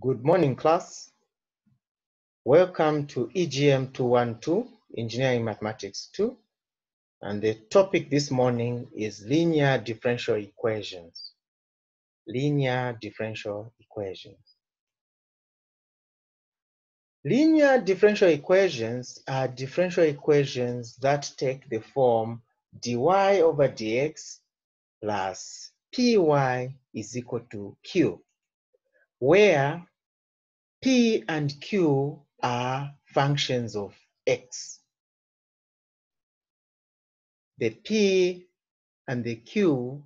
Good morning, class. Welcome to EGM 212, Engineering Mathematics 2. And the topic this morning is linear differential equations. Linear differential equations. Linear differential equations are differential equations that take the form dy over dx plus py is equal to q, where p and q are functions of x. The p and the q,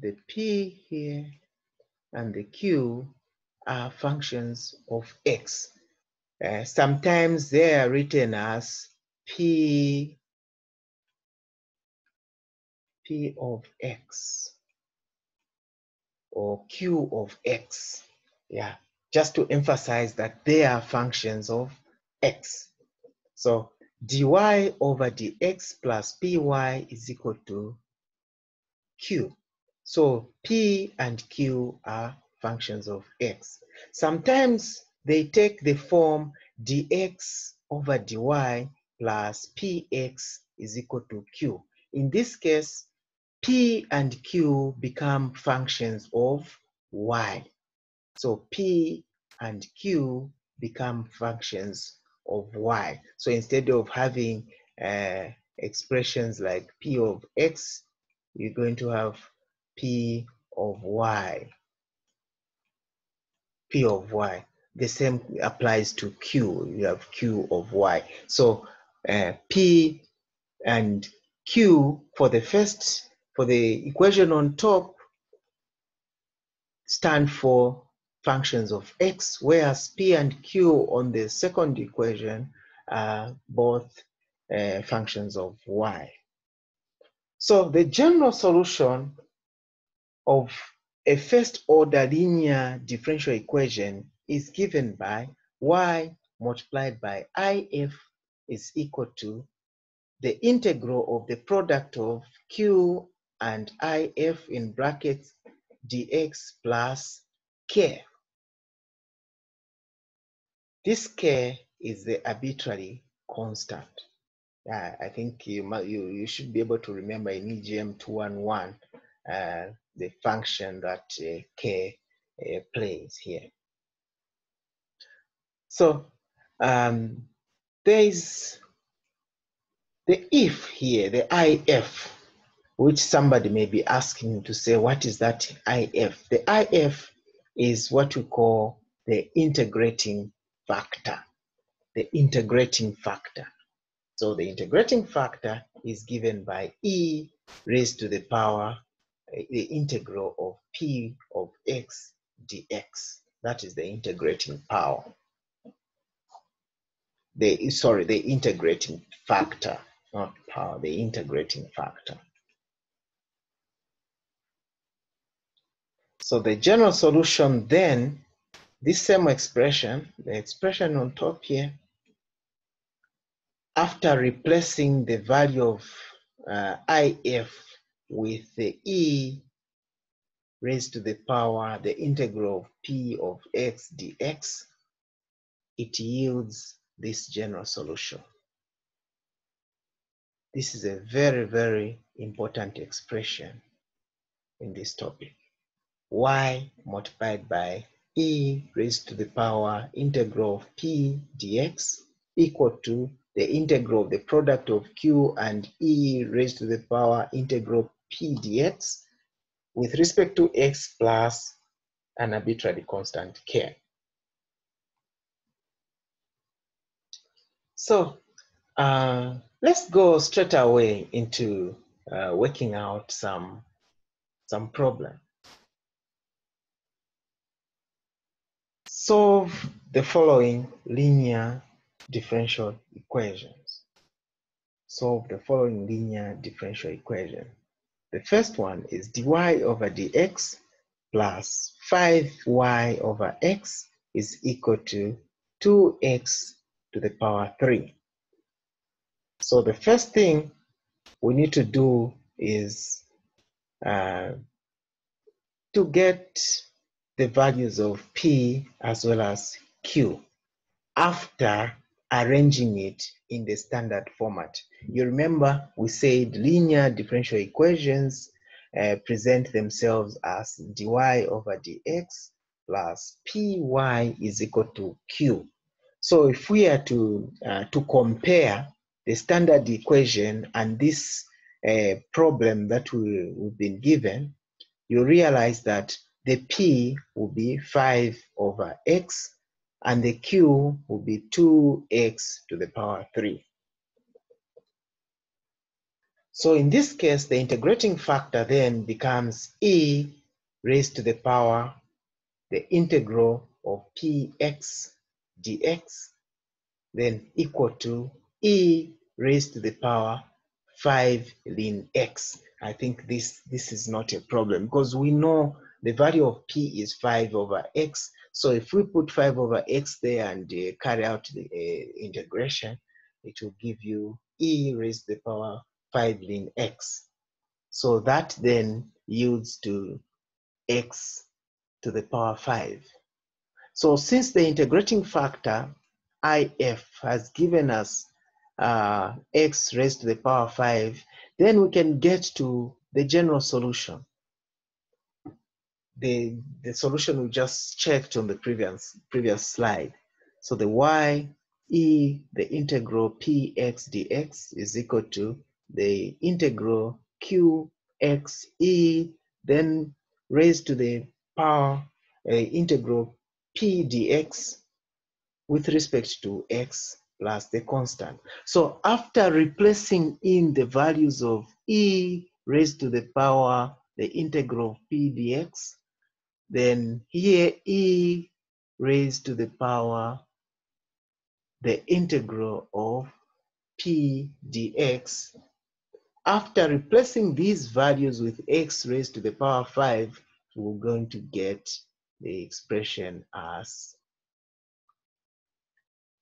the p here and the q are functions of x. Uh, sometimes they are written as p p of x or q of x. Yeah, just to emphasize that they are functions of x. So dy over dx plus py is equal to q. So p and q are functions of x. Sometimes they take the form dx over dy plus px is equal to q. In this case, p and q become functions of y. So p and q become functions of y. So instead of having uh, expressions like p of x, you're going to have p of y. p of y. The same applies to q. You have q of y. So uh, p and q for the first for the equation on top stand for functions of x, whereas p and q on the second equation are both uh, functions of y. So the general solution of a first order linear differential equation is given by y multiplied by if is equal to the integral of the product of q and if in brackets dx plus k. This k is the arbitrary constant. Uh, I think you, you, you should be able to remember in EGM 211 uh, the function that uh, k uh, plays here. So um, there is the if here, the if, which somebody may be asking to say, what is that if? The if is what we call the integrating factor, the integrating factor. So the integrating factor is given by e raised to the power, eh, the integral of p of x dx. That is the integrating power. The, sorry, the integrating factor, not power, the integrating factor. So the general solution then, this same expression, the expression on top here, after replacing the value of uh, if with the e raised to the power, the integral of p of x dx, it yields this general solution. This is a very, very important expression in this topic y multiplied by e raised to the power integral of p dx equal to the integral of the product of q and e raised to the power integral p dx with respect to x plus an arbitrary constant k. So uh, let's go straight away into uh, working out some, some problem. Solve the following linear differential equations. Solve the following linear differential equation. The first one is dy over dx plus 5y over x is equal to 2x to the power 3. So the first thing we need to do is uh, to get the values of P as well as Q after arranging it in the standard format. You remember we said linear differential equations uh, present themselves as dy over dx plus py is equal to q. So if we are to, uh, to compare the standard equation and this uh, problem that we, we've been given, you realize that the p will be 5 over x and the q will be 2x to the power 3. So in this case, the integrating factor then becomes e raised to the power the integral of px dx then equal to e raised to the power 5 ln x. I think this, this is not a problem because we know the value of p is 5 over x. So if we put 5 over x there and uh, carry out the uh, integration, it will give you e raised to the power 5 ln x. So that then yields to x to the power 5. So since the integrating factor if has given us uh, x raised to the power 5, then we can get to the general solution. The, the solution we just checked on the previous, previous slide. So the y e, the integral px dx is equal to the integral qxe, then raised to the power uh, integral p dx with respect to x plus the constant. So after replacing in the values of e raised to the power the integral p dx, then here e raised to the power the integral of p dx. After replacing these values with x raised to the power 5, we're going to get the expression as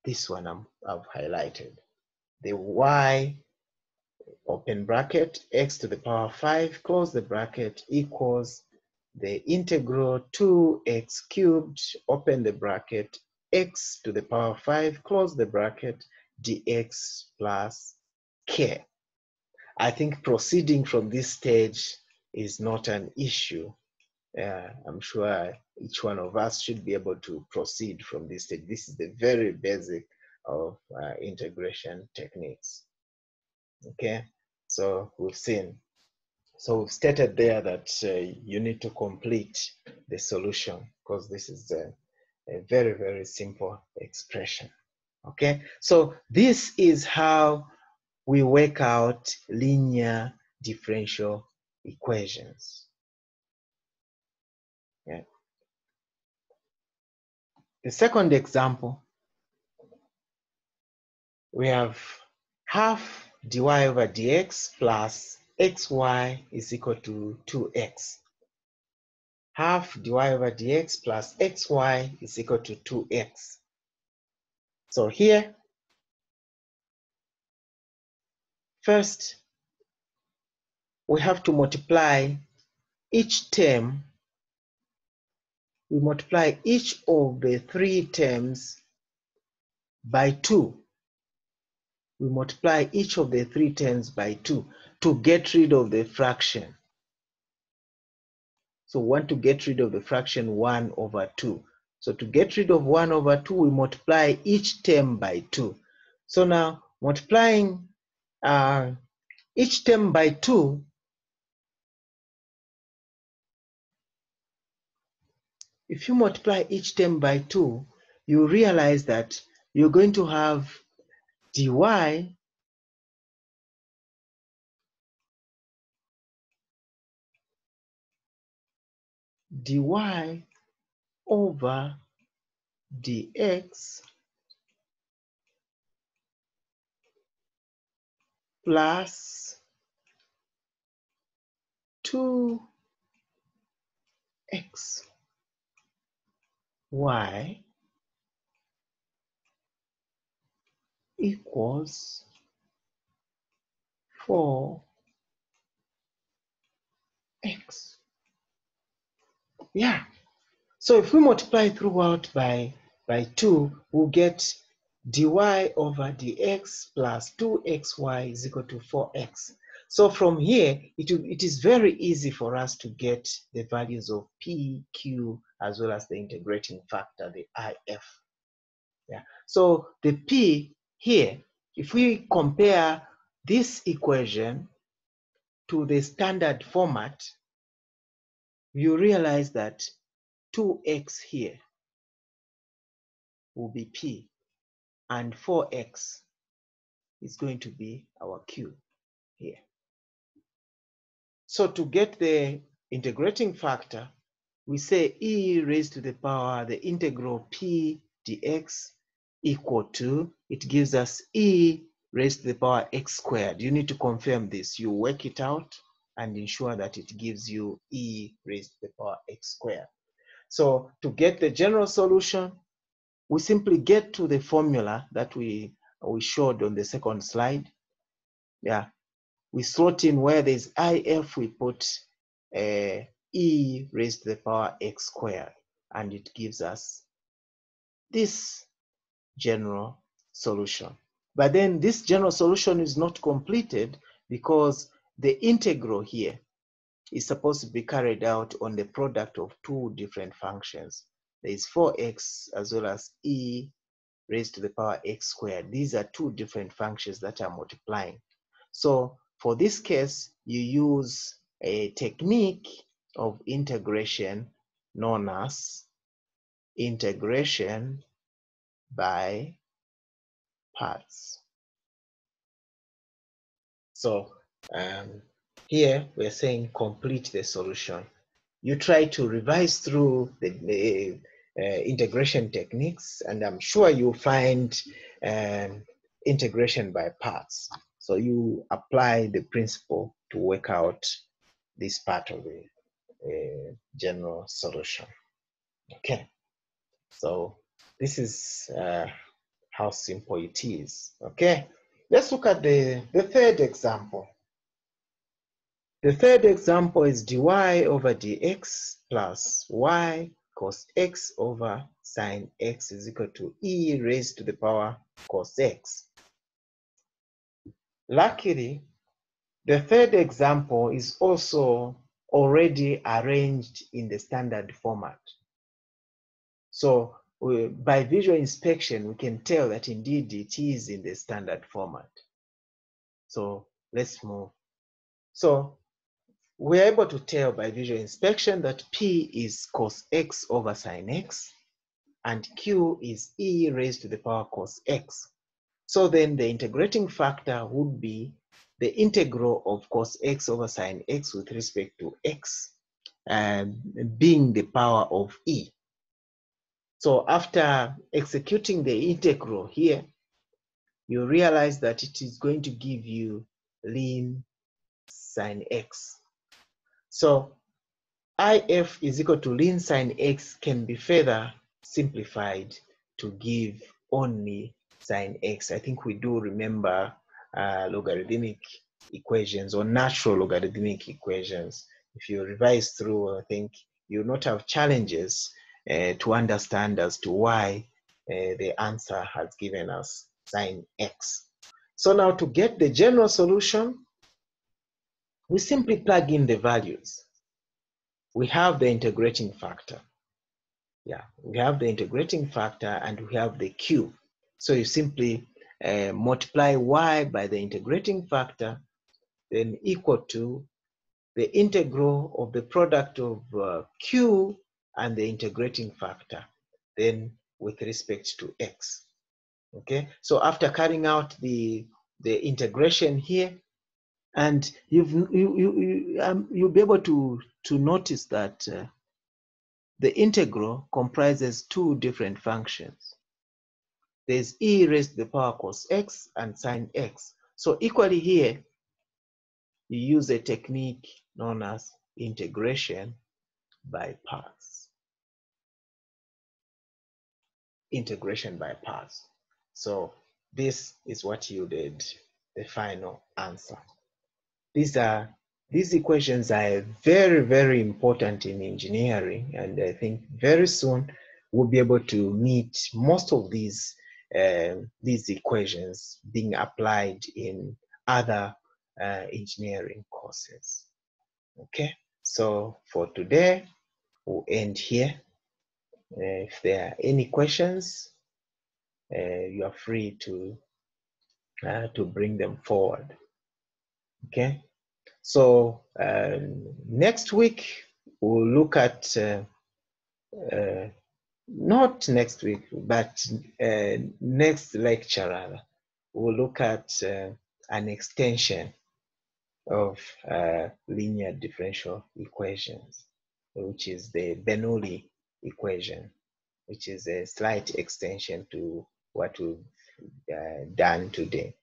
this one I'm, I've highlighted. The y, open bracket, x to the power 5, close the bracket, equals the integral 2x cubed, open the bracket, x to the power 5, close the bracket, dx plus k. I think proceeding from this stage is not an issue. Uh, I'm sure each one of us should be able to proceed from this stage. This is the very basic of uh, integration techniques. Okay, so we've seen. So we've stated there that uh, you need to complete the solution because this is a, a very, very simple expression. Okay, so this is how we work out linear differential equations. Yeah. The second example, we have half dy over dx plus xy is equal to 2x. Half dy over dx plus xy is equal to 2x. So here, first, we have to multiply each term we multiply each of the three terms by 2. We multiply each of the three terms by 2 to get rid of the fraction. So we want to get rid of the fraction 1 over 2. So to get rid of 1 over 2, we multiply each term by 2. So now multiplying uh, each term by 2 if you multiply each term by 2, you realize that you're going to have dy dy over dx plus 2x y equals 4x. Yeah, so if we multiply throughout by, by 2, we'll get dy over dx plus 2xy is equal to 4x. So from here, it, it is very easy for us to get the values of p, q, as well as the integrating factor, the if. Yeah. So the p here, if we compare this equation to the standard format, you realize that 2x here will be p, and 4x is going to be our q here. So to get the integrating factor, we say e raised to the power the integral p dx equal to, it gives us e raised to the power x squared. You need to confirm this. You work it out and ensure that it gives you e raised to the power x squared. So to get the general solution, we simply get to the formula that we, we showed on the second slide. Yeah, we slot in where there's if, we put uh, e raised to the power x squared, and it gives us this general solution. But then this general solution is not completed because the integral here is supposed to be carried out on the product of two different functions. There is 4x as well as e raised to the power x squared. These are two different functions that are multiplying. So for this case, you use a technique of integration known as integration by parts. So um, here we're saying complete the solution. You try to revise through the, uh, integration techniques and I'm sure you'll find um, integration by parts. So you apply the principle to work out this part of the uh, general solution. Okay, so this is uh, how simple it is. Okay, let's look at the, the third example. The third example is dy over dx plus y cos x over sine x is equal to e raised to the power cos x. Luckily, the third example is also already arranged in the standard format. So we, by visual inspection, we can tell that indeed it is in the standard format. So let's move. So we're able to tell by visual inspection that P is cos x over sine x and Q is e raised to the power cos x. So then the integrating factor would be the integral of cos x over sine x with respect to x um, being the power of e. So after executing the integral here, you realize that it is going to give you ln sine x. So if is equal to ln sine x can be further simplified to give only sine x. I think we do remember uh, logarithmic equations or natural logarithmic equations. If you revise through, I think you'll not have challenges uh, to understand as to why uh, the answer has given us sine x. So now to get the general solution, we simply plug in the values. We have the integrating factor. Yeah, we have the integrating factor and we have the q. So you simply uh, multiply y by the integrating factor, then equal to the integral of the product of uh, q and the integrating factor, then with respect to x. Okay, so after carrying out the, the integration here, and you've, you, you, you, um, you'll be able to, to notice that uh, the integral comprises two different functions there's e raised to the power cos x and sine x. So equally here, you use a technique known as integration by parts. Integration by parts. So this is what yielded the final answer. These are these equations are very, very important in engineering, and I think very soon we'll be able to meet most of these uh, these equations being applied in other uh, engineering courses. Okay, so for today, we'll end here. Uh, if there are any questions, uh, you are free to uh, to bring them forward. Okay, so um, next week we'll look at uh, uh, not next week, but uh, next lecture we'll look at uh, an extension of uh, linear differential equations, which is the Bernoulli equation, which is a slight extension to what we've uh, done today.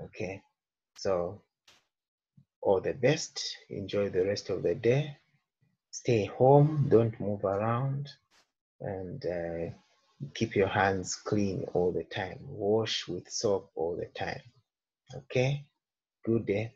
Okay, so all the best. Enjoy the rest of the day. Stay home, don't move around, and uh, keep your hands clean all the time. Wash with soap all the time. Okay, good day.